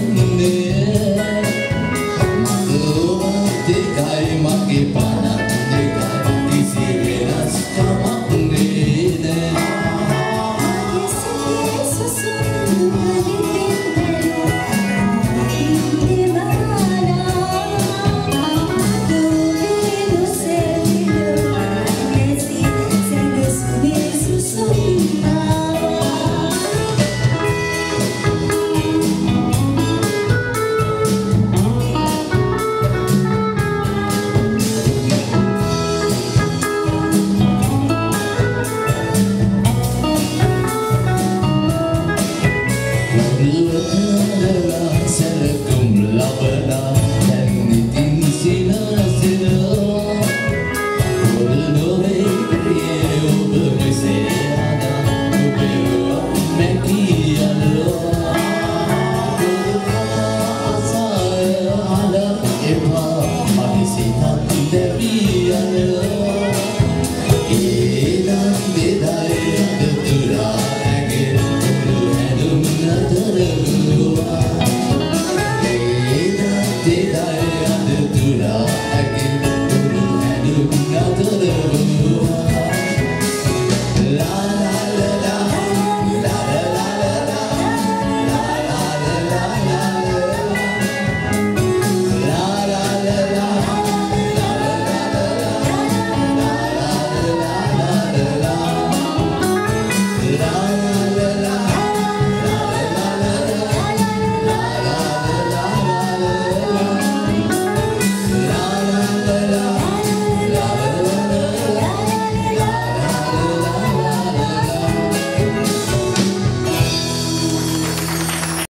đến đi đi anh ơi